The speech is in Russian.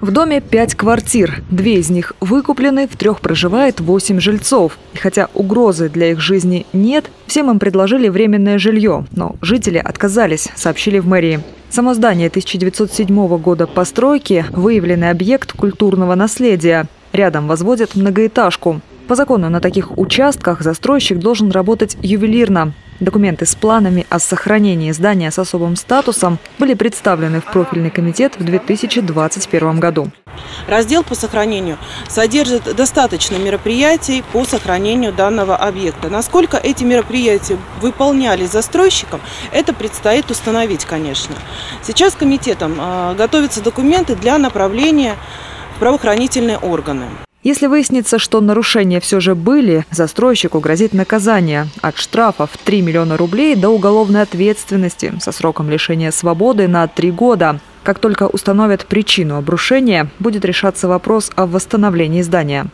В доме пять квартир. Две из них выкуплены, в трех проживает восемь жильцов. И хотя угрозы для их жизни нет, всем им предложили временное жилье, но жители отказались, сообщили в мэрии. Само здание 1907 года постройки – выявленный объект культурного наследия. Рядом возводят многоэтажку. По закону на таких участках застройщик должен работать ювелирно. Документы с планами о сохранении здания с особым статусом были представлены в профильный комитет в 2021 году. Раздел по сохранению содержит достаточно мероприятий по сохранению данного объекта. Насколько эти мероприятия выполнялись застройщиком, это предстоит установить, конечно. Сейчас комитетом а, готовятся документы для направления в правоохранительные органы. Если выяснится, что нарушения все же были, застройщику грозит наказание от штрафа в 3 миллиона рублей до уголовной ответственности со сроком лишения свободы на 3 года. Как только установят причину обрушения, будет решаться вопрос о восстановлении здания.